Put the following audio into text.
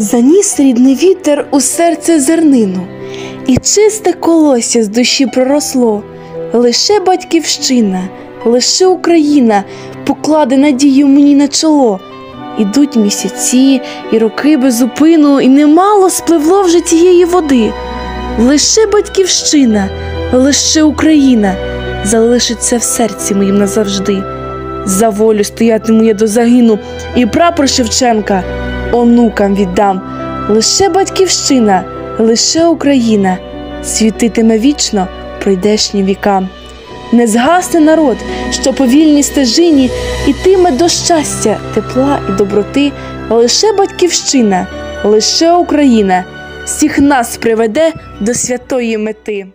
Заніс рідний вітер у серце зернину, і чисте колосся з душі проросло. Лише батьківщина, лише Україна покладе надію мені на чоло. Ідуть місяці і роки без зупину, і немало спливло вже тієї води. Лише батьківщина, лише Україна залишиться в серці моїм назавжди. За волю стоятиму я до загину, і прапор Шевченка онукам віддам. Лише батьківщина, лише Україна світитиме вічно пройдешні віка. Не згасне народ, що по вільній стежині ітиме до щастя, тепла і доброти. Лише батьківщина, лише Україна всіх нас приведе до святої мети.